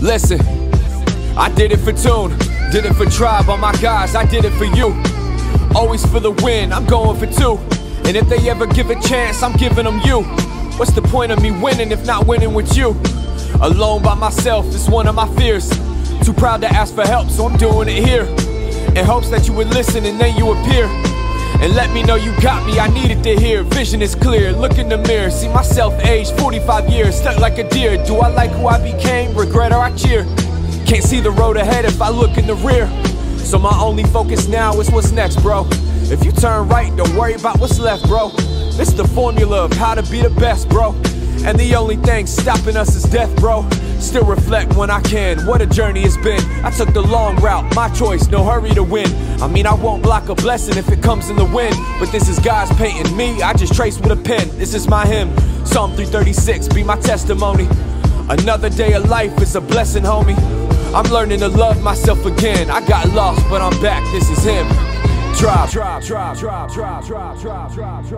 Listen, I did it for Tune, did it for Tribe, all my guys, I did it for you. Always for the win, I'm going for two. And if they ever give a chance, I'm giving them you. What's the point of me winning if not winning with you? Alone by myself is one of my fears. Too proud to ask for help, so I'm doing it here. In hopes that you would listen and then you appear. And let me know you got me, I needed to hear. Vision is clear, look in the mirror, see myself aged 45 years, stuck like a deer. Do I like who I became? Regret I cheer? Can't see the road ahead if I look in the rear. So my only focus now is what's next, bro. If you turn right, don't worry about what's left, bro. It's the formula of how to be the best, bro. And the only thing stopping us is death, bro. Still reflect when I can, what a journey it's been. I took the long route, my choice, no hurry to win. I mean, I won't block a blessing if it comes in the wind. But this is God's painting me, I just trace with a pen. This is my hymn, Psalm 336, be my testimony. Another day of life is a blessing, homie. I'm learning to love myself again. I got lost, but I'm back, this is him. Drop, drop, drop, drop, drop, drop, drop, drop.